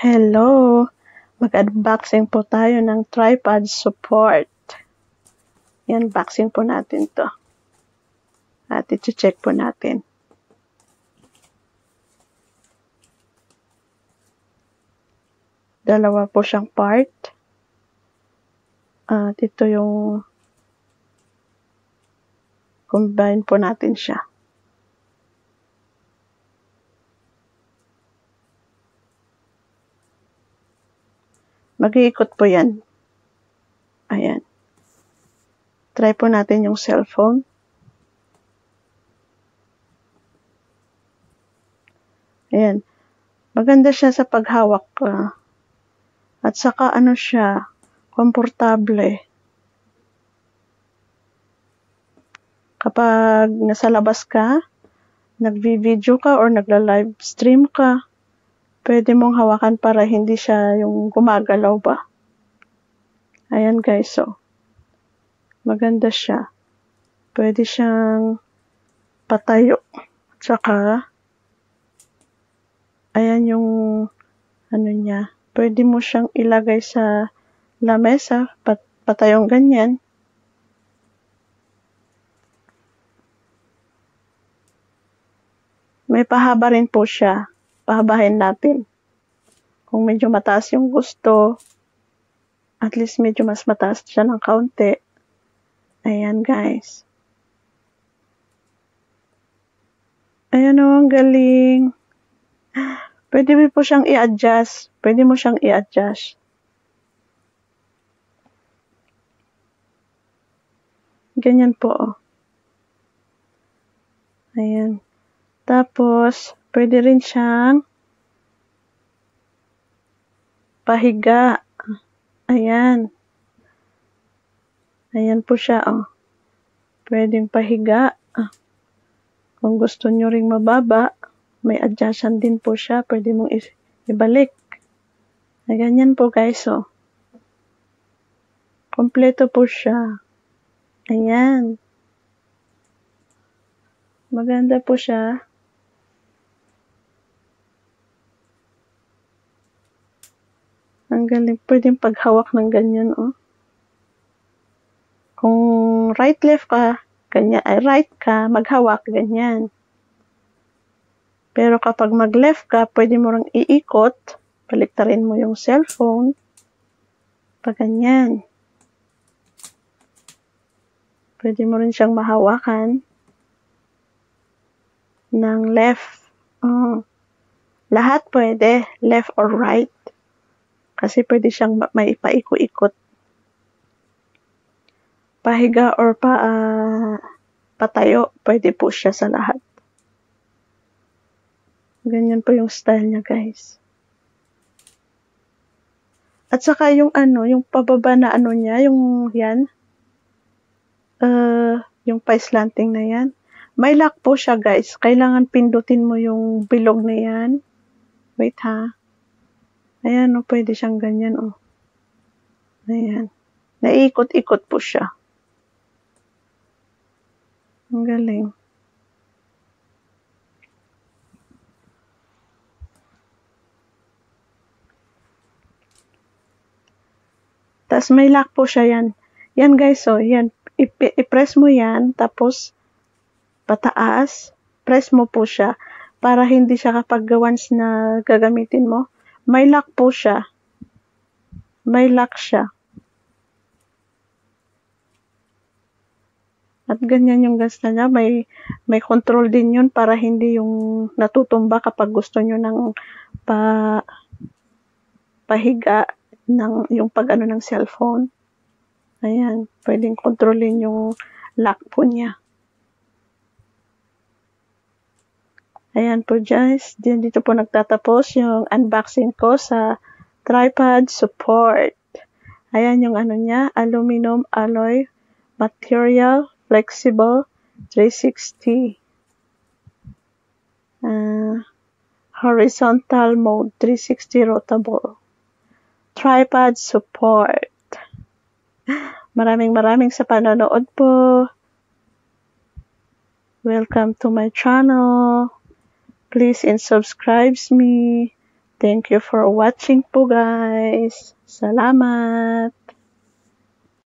Hello! Mag-unboxing po tayo ng tripod support. Yan, boxing po natin to. At iti-check po natin. Dalawa po siyang part. At ito yung combine po natin siya. Mag-iikot po yan. Ayan. Try po natin yung cellphone. Ayan. Maganda siya sa paghawak. Uh, at saka ano siya, komportable. Kapag nasa labas ka, nagvi-video ka or nagla-live stream ka, pwede mong hawakan para hindi siya yung gumagalaw ba. Ayan guys, so. Maganda siya. Pwede siyang patayo. Tsaka, ayan yung ano niya. Pwede mo siyang ilagay sa lamesa, pat patayong ganyan. May pahaba rin po siya pahabahin natin. Kung medyo mataas yung gusto, at least medyo mas mataas siya ng kaunti. Ayan guys. Ayan o, ang galing. Pwede mo po siyang i-adjust. Pwede mo siyang i-adjust. Ganyan po. Oh. Ayan. Tapos, Pwede rin siyang pahiga. Ayan. Ayan po siya, oh. Pwedeng pahiga. Kung gusto nyo ring mababa, may adjustment din po siya. Pwede mong ibalik. Na ganyan po, guys, oh. Kompleto po siya. Ayan. Maganda po siya. Ang galing. Pwedeng paghawak ng ganyan, oh. Kung right-left ka, ganyan, ay right ka, maghawak, ganyan. Pero kapag mag-left ka, pwede mo rin iikot, baliktarin mo yung cellphone, pag ganyan. Pwede mo rin siyang mahawakan ng left. Oh. Lahat pwede, left or right. Kasi pwede siyang may paiko-ikot. Pahiga or pa, uh, patayo, pwede po siya sa lahat. Ganyan po yung style niya, guys. At saka yung ano, yung pababa na ano niya, yung yan, uh, yung pa slanting na yan. May lock po siya, guys. Kailangan pindutin mo yung bilog na yan. Wait ha. Ayan, oh, pwede siyang ganyan, oh. Ayan. Naikot-ikot po siya. Ang galing. Tapos may lock po siya yan. Yan guys, oh, yan. I-press mo yan, tapos pataas, press mo po siya para hindi siya kapag once na gagamitin mo, may lock po siya. May lock siya. At ganyan yung gas na niya. May, may control din yun para hindi yung natutumba kapag gusto nyo ng pa, pahiga ng, yung pag ano ng cellphone. Ayan. Pwedeng kontrolin yung lock po niya. Ayan po guys, dito po nagtatapos yung unboxing ko sa tripod support. Ayan yung ano niya, aluminum alloy material, flexible, 360. Uh, horizontal mode, 360 rotable. Tripod support. Maraming maraming sa panonood po. Welcome to my channel. Please and subscribe me. Thank you for watching po guys. Salamat.